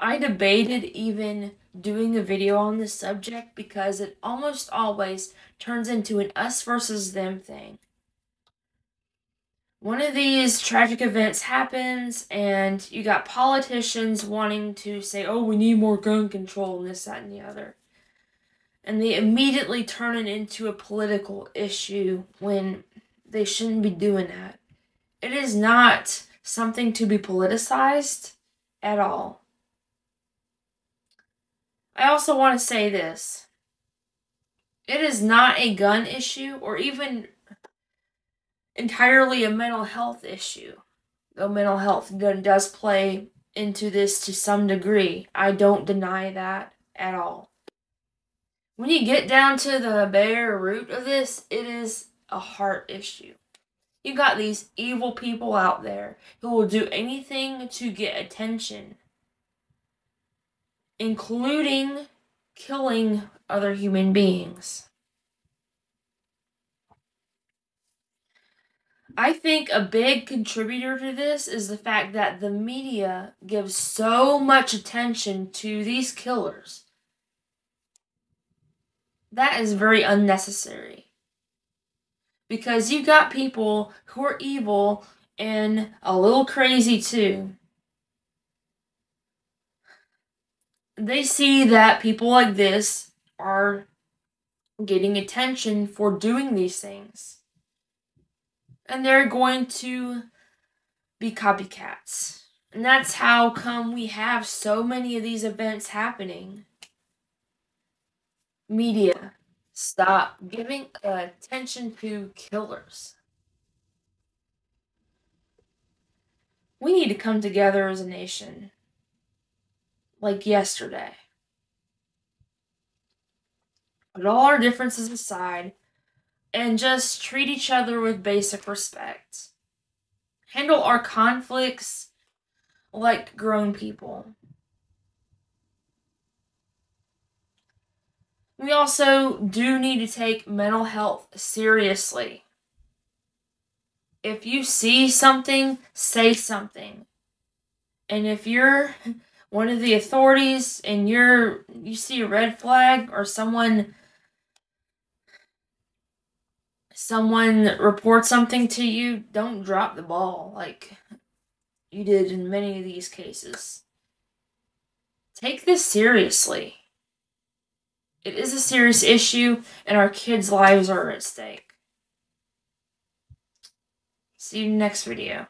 I debated even doing a video on this subject because it almost always turns into an us versus them thing. One of these tragic events happens, and you got politicians wanting to say, oh, we need more gun control, and this, that, and the other. And they immediately turn it into a political issue when they shouldn't be doing that. It is not something to be politicized at all. I also want to say this. It is not a gun issue or even entirely a mental health issue. Though mental health does play into this to some degree. I don't deny that at all. When you get down to the bare root of this, it is a heart issue. You got these evil people out there who will do anything to get attention including killing other human beings. I think a big contributor to this is the fact that the media gives so much attention to these killers. That is very unnecessary. Because you got people who are evil and a little crazy too. They see that people like this are getting attention for doing these things. And they're going to be copycats. And that's how come we have so many of these events happening. Media, stop giving attention to killers. We need to come together as a nation like yesterday. Put all our differences aside and just treat each other with basic respect. Handle our conflicts like grown people. We also do need to take mental health seriously. If you see something, say something. And if you're one of the authorities and you're you see a red flag or someone someone reports something to you, don't drop the ball like you did in many of these cases. Take this seriously. It is a serious issue and our kids' lives are at stake. See you next video.